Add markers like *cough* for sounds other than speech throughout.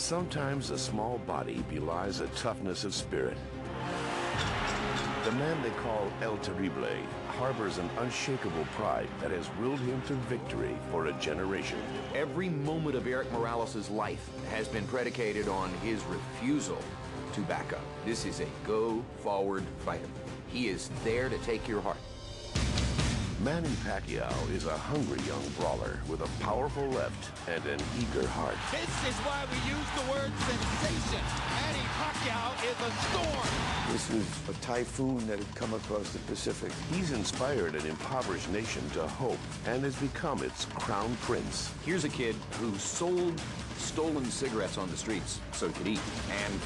Sometimes a small body belies a toughness of spirit. The man they call El Terrible harbors an unshakable pride that has willed him to victory for a generation. Every moment of Erik Morales' life has been predicated on his refusal to back up. This is a go-forward fighter. He is there to take your heart. Manny Pacquiao is a hungry young brawler with a powerful left and an eager heart. This is why we use the word sensation. Manny Pacquiao is a storm. This was a typhoon that had come across the Pacific. He's inspired an impoverished nation to hope and has become its crown prince. Here's a kid who sold stolen cigarettes on the streets so he could eat and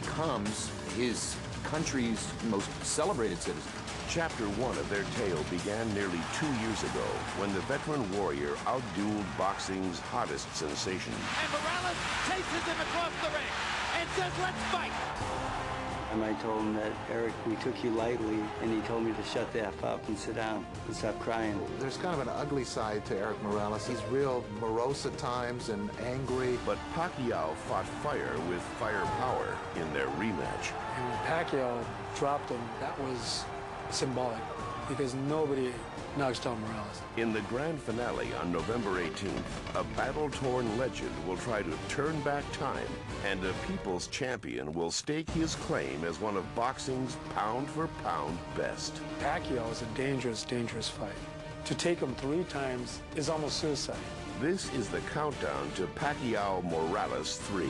becomes his country's most celebrated citizen. Chapter one of their tale began nearly two years ago when the veteran warrior outdueled boxing's hottest sensation. And Morales chases him across the ring and says, let's fight. And I told him that, Erik, we took you lightly, and he told me to shut the F up and sit down and stop crying. There's kind of an ugly side to Erik Morales. He's real morose at times and angry. But Pacquiao fought fire with firepower in their rematch. And when Pacquiao dropped him, that was symbolic because nobody knocks down Morales. In the grand finale on November 18th, a battle-torn legend will try to turn back time, and a people's champion will stake his claim as one of boxing's pound-for-pound best. Pacquiao is a dangerous, dangerous fight. To take him three times is almost suicide. This is the countdown to Pacquiao Morales 3.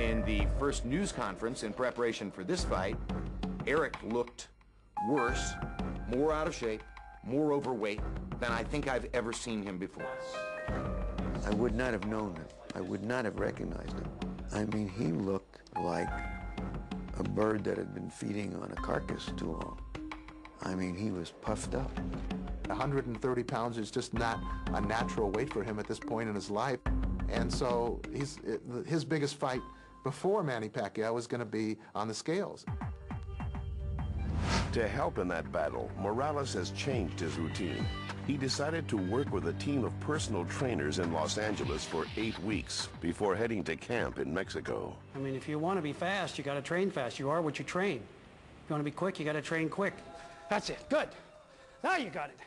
In the first news conference in preparation for this fight, Erik looked worse, more out of shape, more overweight than I think I've ever seen him before. I would not have known him. I would not have recognized him. I mean, he looked like a bird that had been feeding on a carcass too long. I mean, he was puffed up. 130 pounds is just not a natural weight for him at this point in his life. And so he's, his biggest fight before Manny Pacquiao was going to be on the scales. To help in that battle, Morales has changed his routine. He decided to work with a team of personal trainers in Los Angeles for eight weeks before heading to camp in Mexico. I mean, if you want to be fast, you got to train fast. You are what you train. If you want to be quick, you got to train quick. That's it. Good. Now you got it.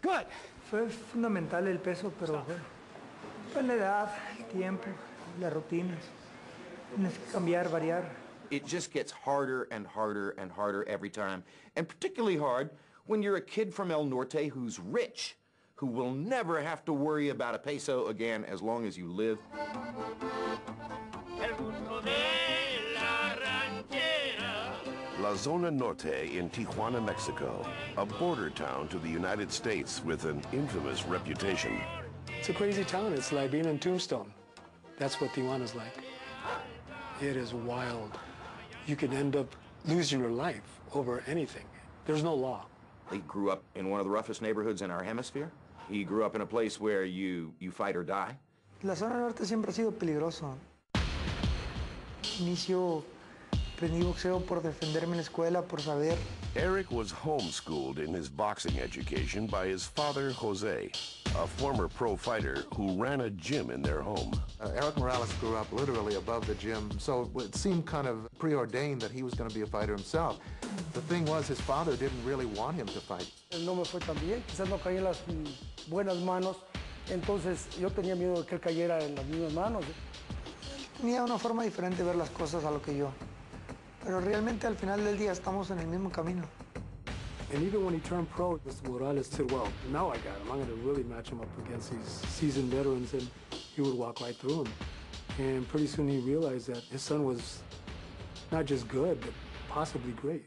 Good. Fue fundamental el peso, pero bueno, la edad, el tiempo, las rutinas. Tienes que cambiar, variar. It just gets harder and harder and harder every time, and particularly hard when you're a kid from El Norte who's rich, who will never have to worry about a peso again as long as you live. La Zona Norte in Tijuana, Mexico, a border town to the United States with an infamous reputation. It's a crazy town. It's like being in Tombstone. That's what Tijuana's like. It is wild. You can end up losing your life over anything. There's no law. He grew up in one of the roughest neighborhoods in our hemisphere. He grew up in a place where you, you fight or die. La zona norte siempre ha sido peligroso. Inicio, aprendí boxeo por defenderme en la escuela, por saber. Erik was homeschooled in his boxing education by his father, Jose, a former pro fighter who ran a gym in their home. Uh, Erik Morales grew up literally above the gym, so it seemed kind of preordained that he was going to be a fighter himself. The thing was, his father didn't really want him to fight. No me fue tan bien, quizás no caí en las buenas manos, entonces yo tenía miedo de que él cayera en las mismas manos. Tenía una forma diferente de ver las cosas a lo que yo. Pero realmente al final del día estamos en el mismo camino. And even when he turned pro, Mr. Morales said, well, now I got him. I'm going to really match him up against these seasoned veterans, and he would walk right through them. And pretty soon he realized that his son was not just good, but possibly great.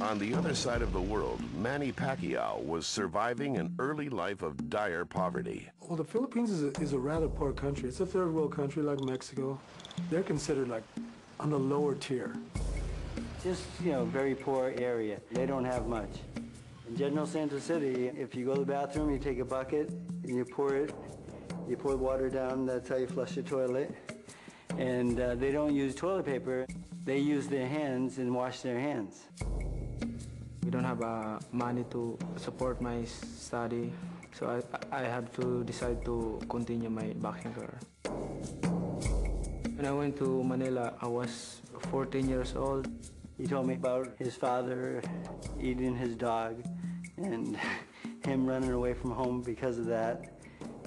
On the other side of the world, Manny Pacquiao was surviving an early life of dire poverty. Well, the Philippines is a, is a rather poor country. It's a third world country like Mexico. They're considered like on the lower tier. Just, you know, very poor area. They don't have much. In General Santos City, if you go to the bathroom, you take a bucket and you pour it, you pour the water down, that's how you flush the toilet. And uh, they don't use toilet paper. They use their hands and wash their hands. We don't have uh, money to support my study, so I, I had to decide to continue my boxing career. When I went to Manila, I was 14 years old. He told me about his father eating his dog and *laughs* him running away from home because of that.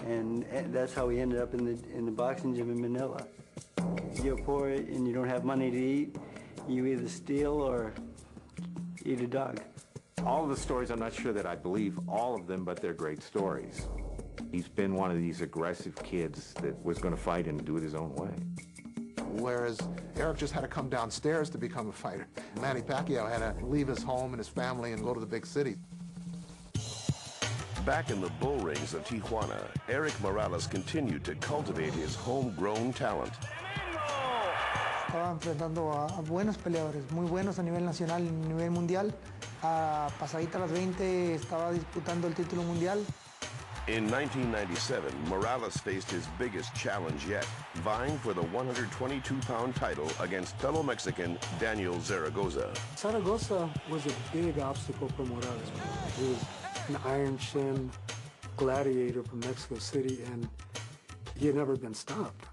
And that's how he ended up in the, in the boxing gym in Manila. You're poor and you don't have money to eat, you either steal or eat a dog. All of the stories, I'm not sure that I believe all of them, but they're great stories. He's been one of these aggressive kids that was going to fight and do it his own way. Whereas Erik just had to come downstairs to become a fighter. Manny Pacquiao had to leave his home and his family and go to the big city. Back in the bull rings of Tijuana, Erik Morales continued to cultivate his homegrown talent. Estaba enfrentando a, a buenos peleadores, muy buenos a nivel nacional y a nivel mundial. A pasadita las 20 estaba disputando el título mundial. In 1997, Morales faced his biggest challenge yet, vying for the 122-pound title against fellow Mexican Daniel Zaragoza. Zaragoza was a big obstacle for Morales. He was an iron chin gladiator from Mexico City, and he had never been stopped.